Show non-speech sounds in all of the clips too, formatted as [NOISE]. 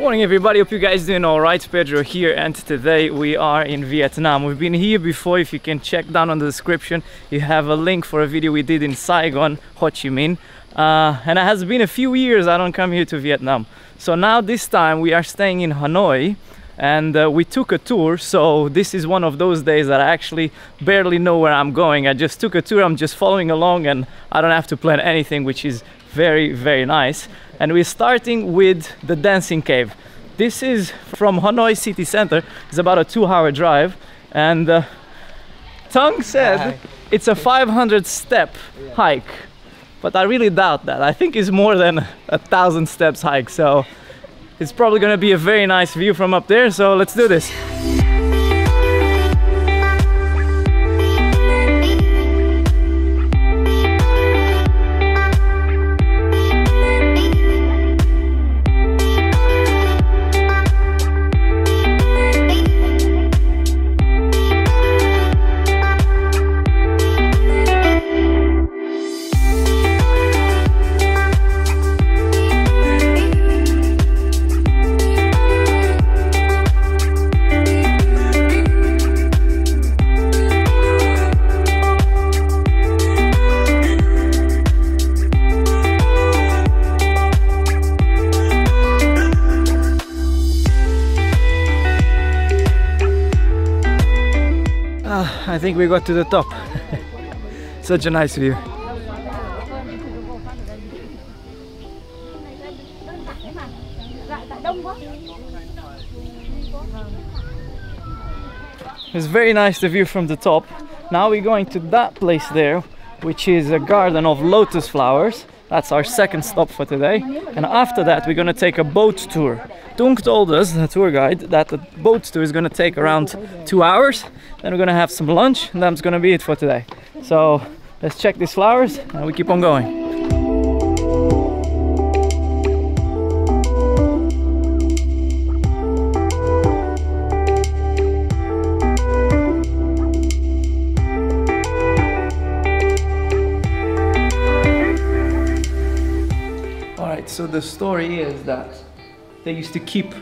Morning everybody, hope you guys doing alright. Pedro here and today we are in Vietnam. We've been here before, if you can check down on the description, you have a link for a video we did in Saigon, Ho Chi Minh. Uh, and it has been a few years I don't come here to Vietnam. So now this time we are staying in Hanoi and uh, we took a tour so this is one of those days that I actually barely know where I'm going I just took a tour I'm just following along and I don't have to plan anything which is very very nice. And we're starting with the dancing cave. This is from Hanoi city center. It's about a two hour drive. And uh, Tung said Hi. it's a 500 step hike. But I really doubt that. I think it's more than a thousand steps hike. So it's probably gonna be a very nice view from up there, so let's do this. I think we got to the top. [LAUGHS] Such a nice view. It's very nice the view from the top. Now we're going to that place there, which is a garden of lotus flowers. That's our second stop for today. And after that, we're gonna take a boat tour. Tung told us, the tour guide, that the boat tour is gonna take around two hours. Then we're gonna have some lunch, and that's gonna be it for today. So let's check these flowers, and we keep on going. So the story is that they used to keep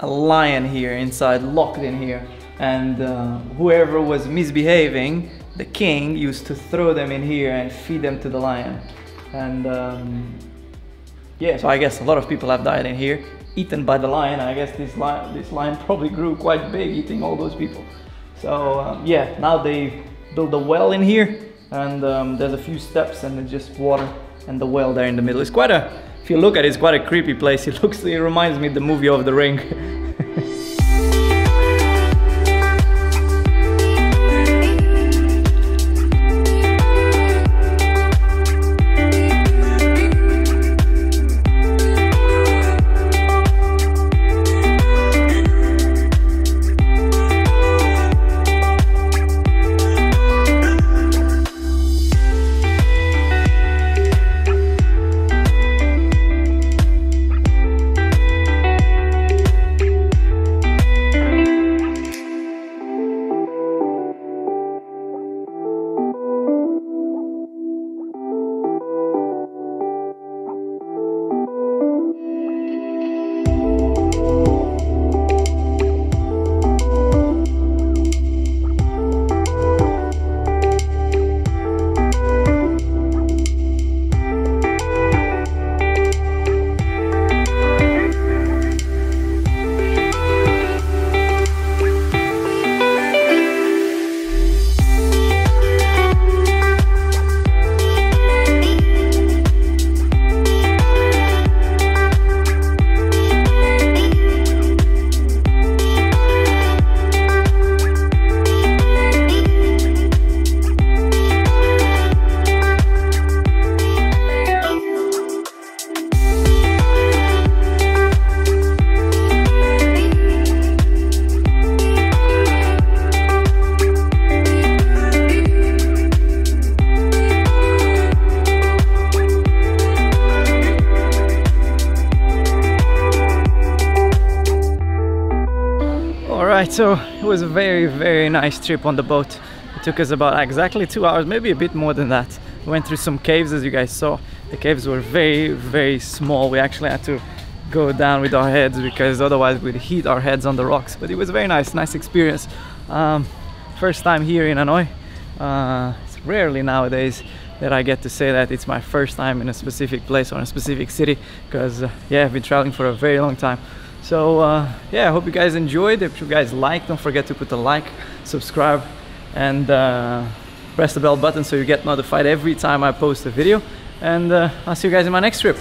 a lion here inside, locked in here, and uh, whoever was misbehaving, the king used to throw them in here and feed them to the lion. And um, yeah, so I guess a lot of people have died in here, eaten by the lion. I guess this lion, this lion probably grew quite big, eating all those people. So um, yeah, now they built a well in here, and um, there's a few steps, and it's just water and the well there in the middle. It's quite a, if you look at it, it's quite a creepy place. It looks, it reminds me of the movie of the Ring. [LAUGHS] Alright, so it was a very, very nice trip on the boat. It took us about exactly two hours, maybe a bit more than that. We went through some caves as you guys saw. The caves were very, very small. We actually had to go down with our heads because otherwise we'd hit our heads on the rocks. But it was very nice, nice experience. Um, first time here in Hanoi. Uh, it's rarely nowadays that I get to say that it's my first time in a specific place or in a specific city because uh, yeah I've been traveling for a very long time so uh, yeah I hope you guys enjoyed. If you guys like don't forget to put a like subscribe and uh, press the bell button so you get notified every time I post a video. And uh, I'll see you guys in my next trip